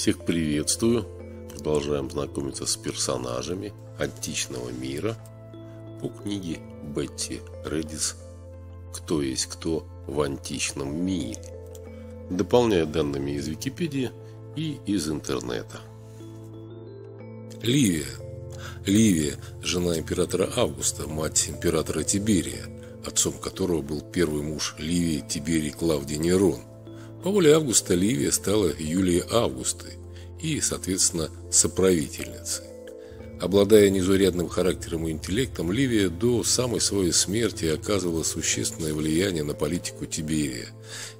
Всех приветствую. Продолжаем знакомиться с персонажами античного мира по книге Бетти Редис «Кто есть кто в античном мире», дополняя данными из Википедии и из интернета. Ливия. Ливия – жена императора Августа, мать императора Тиберия, отцом которого был первый муж Ливии Тиберий Клавдий Нерон. По воле Августа Ливия стала Юлией Августой и, соответственно, соправительницей. Обладая незаурядным характером и интеллектом, Ливия до самой своей смерти оказывала существенное влияние на политику Тиберия.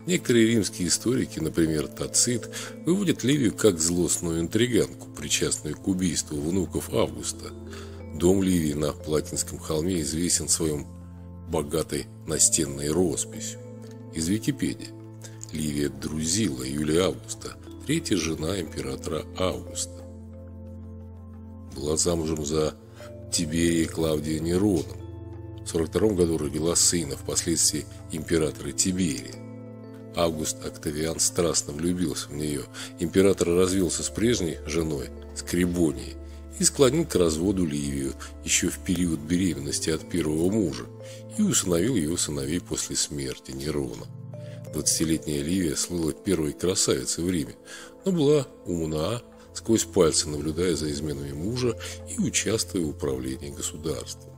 Некоторые римские историки, например, Тацит, выводят Ливию как злостную интриганку, причастную к убийству внуков Августа. Дом Ливии на Платинском холме известен своим богатой настенной росписью. Из Википедии. Ливия Друзила Юлия Августа, третья жена императора Августа была замужем за Тиберия Клавдия Нероном. В 42 году родила сына, впоследствии императора Тиберия. Август Октавиан страстно влюбился в нее. Император развелся с прежней женой, с Крибонией, и склонил к разводу Ливию еще в период беременности от первого мужа и усыновил его сыновей после смерти Нерона. Двадцатилетняя Ливия слыла первой красавицей в Риме, но была умна, сквозь пальцы наблюдая за изменами мужа и участвуя в управлении государством.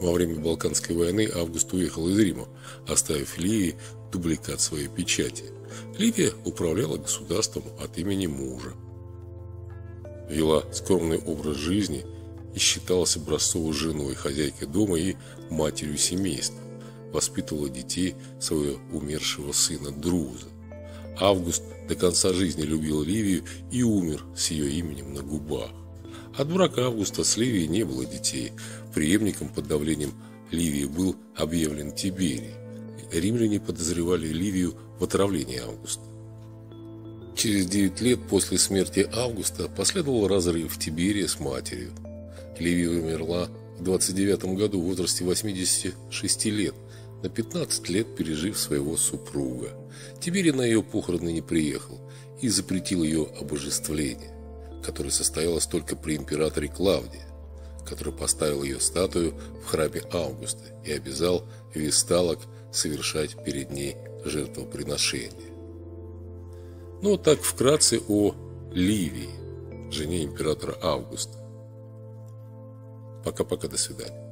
Во время Балканской войны Август уехал из Рима, оставив Ливии дубликат своей печати. Ливия управляла государством от имени мужа. Вела скромный образ жизни и считалась образцовой женой, хозяйкой дома и матерью семейства. Воспитывала детей своего умершего сына Друза. Август до конца жизни любил Ливию и умер с ее именем на губах. От брака Августа с Ливией не было детей. Преемником под давлением Ливии был объявлен Тиберий. Римляне подозревали Ливию в отравлении Августа. Через 9 лет после смерти Августа последовал разрыв Тиберия с матерью. Ливия умерла в 29 году в возрасте 86 лет – на 15 лет пережив своего супруга. Тиберий на ее похороны не приехал и запретил ее обожествление, которое состоялось только при императоре Клавдии, который поставил ее статую в храме Августа и обязал весталок совершать перед ней жертвоприношение. Ну, так вкратце о Ливии, жене императора Августа. Пока-пока, до свидания.